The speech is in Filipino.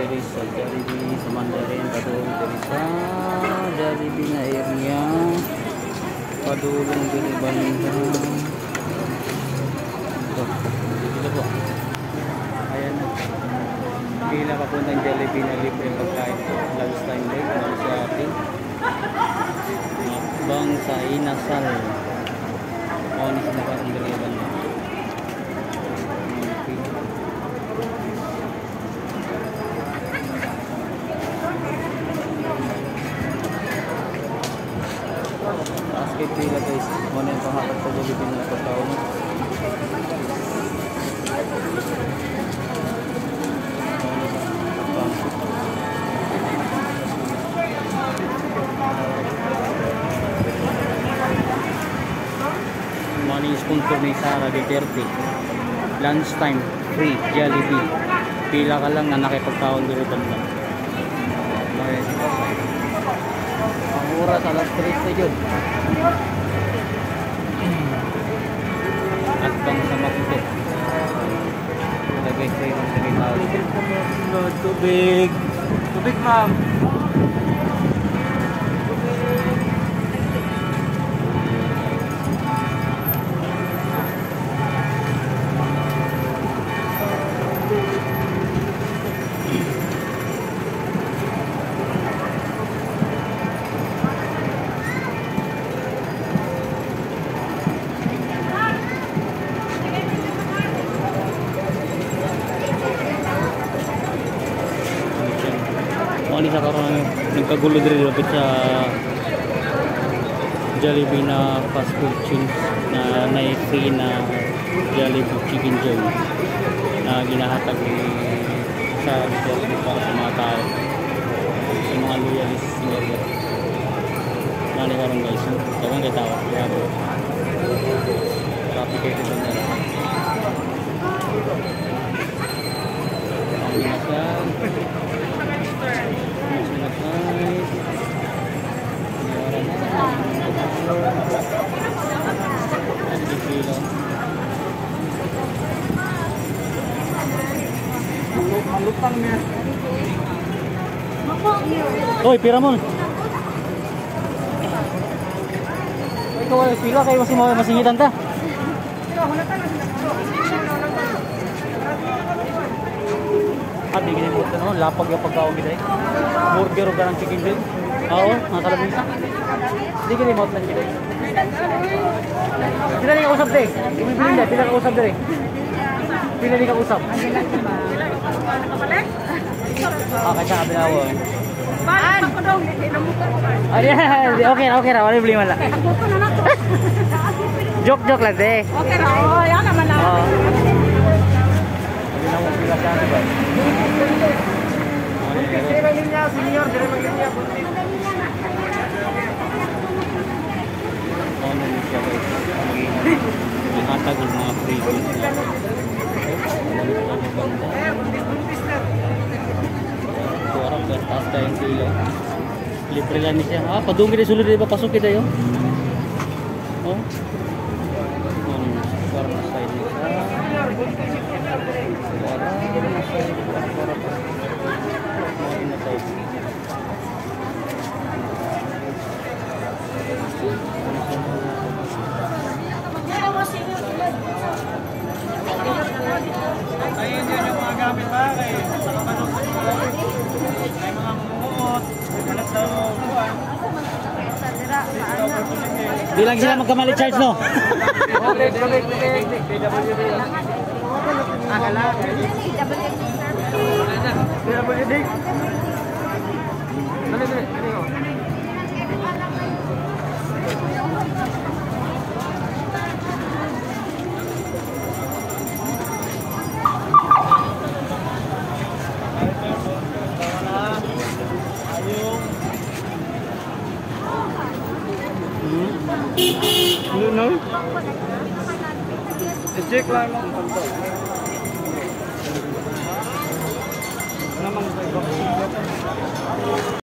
diri sa Jollibee sa Mandarin padulong diri sa Jollibee na area. Padulong diri banda ito. Ito. Po. Ayan na. Pila papuntang Jollibee na libre pagkain lunch time break sa ating Makbang sa Inasal o ni sinabasang diri banda basket pila guys mo na yung panghakat sa Jollibee na pagkaon. Money sponsor ni Sara Duterte. Lunch time free Jollibee. Pila ka lang na nakipagkaon dito banda okay. Ang oras alas 3 na yun. At bang sa Makito. Lagay sa yung sige tao. Tubig. Tubig ma'am. Na fast food chain na na free na Jollibee Chicken Joy na ginahatag ni sa Jollibee para sa mga tao sa mga loyalist nila. Mali karon guys, dagang kay tao. Grabe. Traffic kayo dito na. Ang ginasal. Malutang niya. Hoy, pira mo. Ikaw ay pila kayo masing masingitan ta. Ah, di gini mo no, lapag yung pagkaon gid ay. Burger o ganang chicken din. Oo, mga kalabisa. Di gini mo lang gid ay. Pila ni ka usap de? Bumibili na, pila ka usap dire. Pila ni ka usap? Ah, kaya sabi na ako. Pan, ako daw, hindi na mo Ah, yeah, okay, okay ra, wala beli man lang. Joke joke lang de. Okay ra, oh, yan naman na. Oo. Hindi na mo pila ka ba? Dire maglinya, senior, dire maglinya. Ano ni siya guys? Ihatag yung mga free goods niya. Suarap ka, taas ka yung kilo. Libre lang ni siya. Ah, padungi na sulod ba pasok kita yun? Oh. Um, suarap na side ni siya. Di lang sila magkamali charge no? Okay, okay, okay. KWD. KWD. Ano, no? I-check lang lang ang kanto. Naman sa ibang